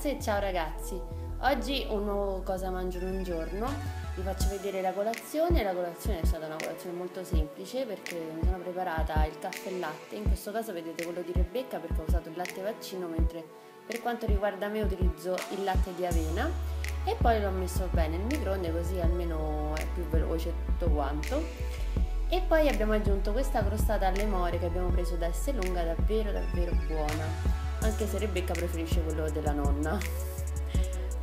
ragazze e ciao ragazzi. Oggi un nuovo cosa mangio in un giorno. Vi faccio vedere la colazione. La colazione è stata una colazione molto semplice perché mi sono preparata il caffè e latte. In questo caso vedete quello di Rebecca perché ho usato il latte vaccino, mentre per quanto riguarda me utilizzo il latte di avena. E poi l'ho messo bene nel microonde così almeno è più veloce tutto quanto. E poi abbiamo aggiunto questa crostata alle more che abbiamo preso da Esselunga, davvero davvero buona anche se Rebecca preferisce quello della nonna.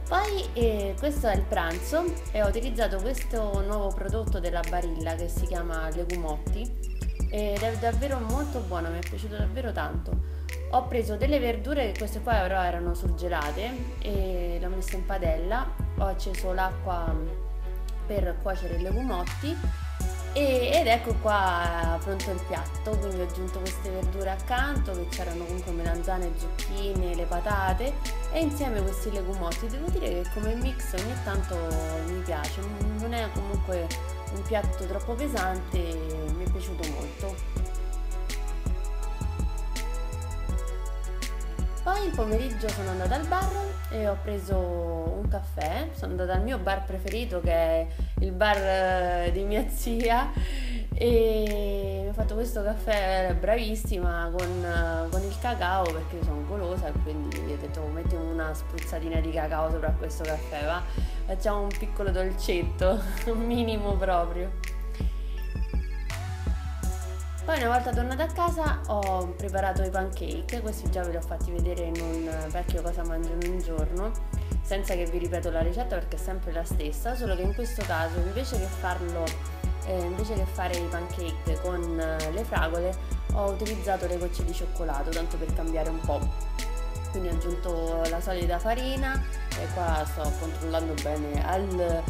Poi eh, questo è il pranzo e ho utilizzato questo nuovo prodotto della Barilla che si chiama Legumotti ed è davvero molto buono, mi è piaciuto davvero tanto. Ho preso delle verdure che queste qua però erano surgelate e le ho messe in padella, ho acceso l'acqua per cuocere i legumotti e, ed ecco qua pronto il piatto, quindi ho aggiunto queste verdure accanto che c'erano comunque melanzane, zucchine, le patate e insieme questi legumotti. Devo dire che come mix ogni tanto mi piace, non è comunque un piatto troppo pesante, mi è piaciuto molto. Poi il pomeriggio sono andata al bar e ho preso un caffè, sono andata al mio bar preferito che è il bar eh, di mia zia. E ho fatto questo caffè bravissima con, eh, con, il cacao perché sono golosa e quindi ho detto mettiamo una spruzzatina di cacao sopra questo caffè va. Facciamo un piccolo dolcetto minimo proprio poi una volta tornata a casa ho preparato i pancake questi già ve li ho fatti vedere in un vecchio cosa mangio in un giorno senza che vi ripeto la ricetta perché è sempre la stessa, solo che in questo caso invece che farlo eh, invece che fare i pancake con eh, le fragole ho utilizzato le gocce di cioccolato tanto per cambiare un po' quindi ho aggiunto la solita farina e qua sto controllando bene al,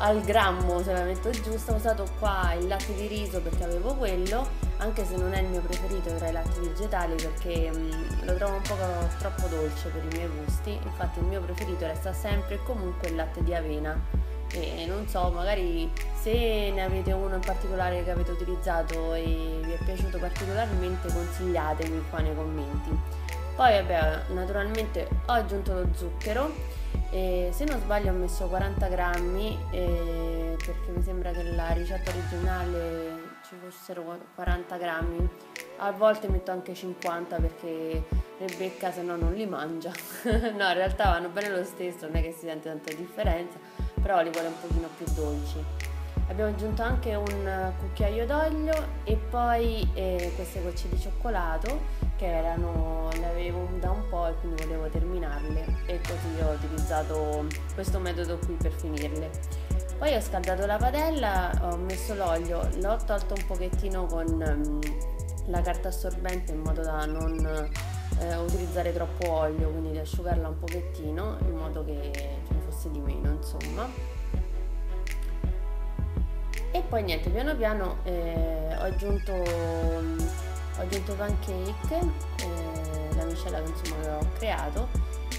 al grammo se la metto giusta ho usato qua il latte di riso perché avevo quello anche se non è il mio preferito tra i latti vegetali perché mh, mm, lo trovo un po' troppo dolce per i miei gusti, infatti il mio preferito resta sempre e comunque il latte di avena. E non so, magari se ne avete uno in particolare che avete utilizzato e vi è piaciuto particolarmente consigliatemi qua nei commenti. Poi vabbè, naturalmente ho aggiunto lo zucchero e se non sbaglio ho messo 40 grammi eh, perché mi sembra che la ricetta originale ci fossero 40 grammi. A volte metto anche 50 perché Rebecca se no non li mangia. No in realtà vanno bene lo stesso non è che si sente tanta differenza però li vuole un pochino più dolci. Abbiamo aggiunto anche un cucchiaio d'olio e poi eh, queste gocce di cioccolato che erano, le avevo da un po' e quindi volevo terminarle e così ho utilizzato questo metodo qui per finirle poi ho scaldato la padella, ho messo l'olio, l'ho tolto un pochettino con um, la carta assorbente in modo da non eh, utilizzare troppo olio, quindi di asciugarla un pochettino in modo che ce ne fosse di meno, insomma. E poi niente, piano piano eh, ho aggiunto, ho aggiunto pancake, eh, la miscela che insomma ho creato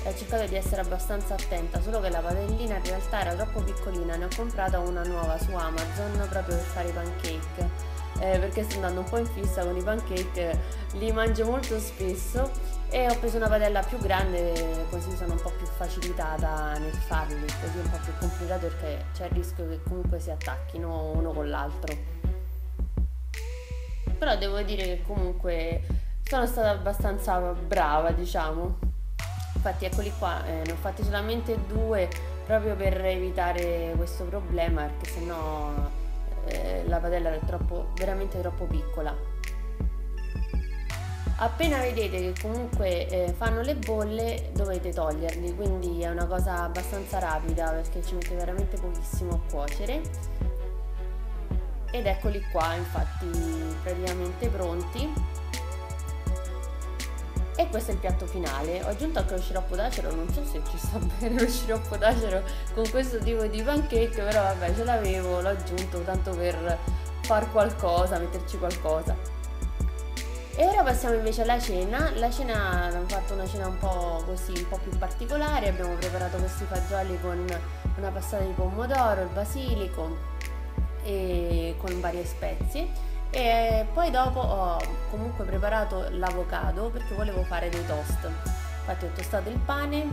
ho cercato di essere abbastanza attenta, solo che la padellina in realtà era troppo piccolina, ne ho comprata una nuova su Amazon proprio per fare i pancake. Eh, perché sto andando un po' in fissa con i pancake, li mangio molto spesso e ho preso una padella più grande così sono un po' più facilitata nel farli, così è un po' più complicato perché c'è il rischio che comunque si attacchino uno con l'altro. Però devo dire che comunque sono stata abbastanza brava, diciamo. Infatti eccoli qua eh, ne ho fatti solamente due proprio per evitare questo problema perché sennò eh, la padella è troppo, veramente troppo piccola. Appena vedete che comunque eh, fanno le bolle dovete toglierli quindi è una cosa abbastanza rapida perché ci mette veramente pochissimo a cuocere ed eccoli qua infatti praticamente pronti e questo è il piatto finale. Ho aggiunto anche lo sciroppo d'acero, non so se ci sta bene lo sciroppo d'acero con questo tipo di pancake, però vabbè ce l'avevo, l'ho aggiunto tanto per far qualcosa, metterci qualcosa. E ora passiamo invece alla cena. La cena abbiamo fatto una cena un po' così, un po' più particolare. Abbiamo preparato questi fagioli con una passata di pomodoro, il basilico con varie spezie. E poi dopo ho comunque preparato l'avocado perché volevo fare dei toast. Infatti ho tostato il pane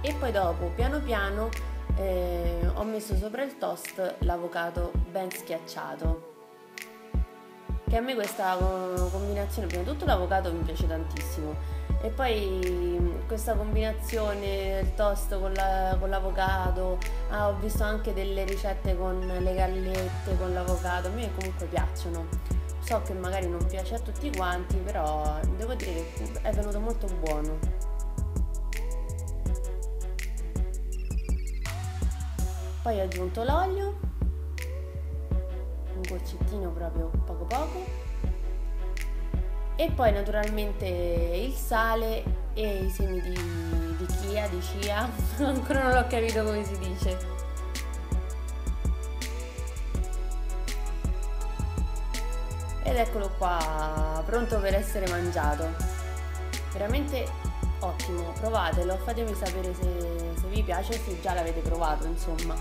e poi dopo piano piano eh, ho messo sopra il toast l'avocado ben schiacciato. Che a me questa combinazione prima di tutto l'avocado mi piace tantissimo e poi questa combinazione il toast con, la, con l'avocado. Ah, ho visto anche delle ricette con le gallette con l'avocado. A me comunque piacciono. So che magari non piace a tutti quanti però devo dire che è venuto molto buono. Poi ho aggiunto l'olio. Un goccettino proprio poco poco. E poi naturalmente sale e i semi di, di chia, di chia, ancora non l'ho capito come si dice. Ed eccolo qua, pronto per essere mangiato. Veramente ottimo, provatelo, fatemi sapere se, se vi piace se già l'avete provato, insomma.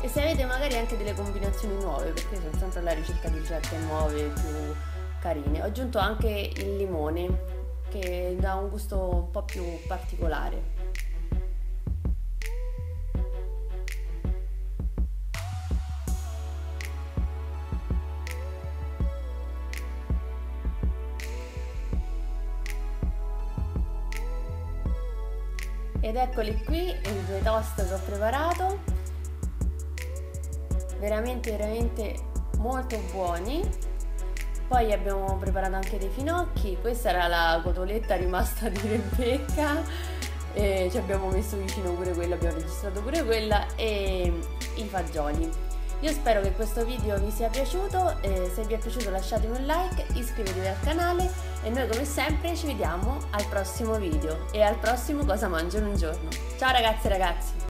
E se avete magari anche delle combinazioni nuove, perché sono sempre alla ricerca di ricette nuove, più carine. Ho aggiunto anche il limone che dà un gusto un po' più particolare. Ed eccoli qui i due toast che ho preparato, veramente veramente molto buoni poi abbiamo preparato anche dei finocchi, questa era la cotoletta rimasta di Rebecca, e ci abbiamo messo vicino pure quella, abbiamo registrato pure quella e i fagioli. Io spero che questo video vi sia piaciuto, e se vi è piaciuto lasciatemi un like, iscrivetevi al canale e noi come sempre ci vediamo al prossimo video e al prossimo Cosa mangio in un giorno. Ciao ragazzi e ragazzi!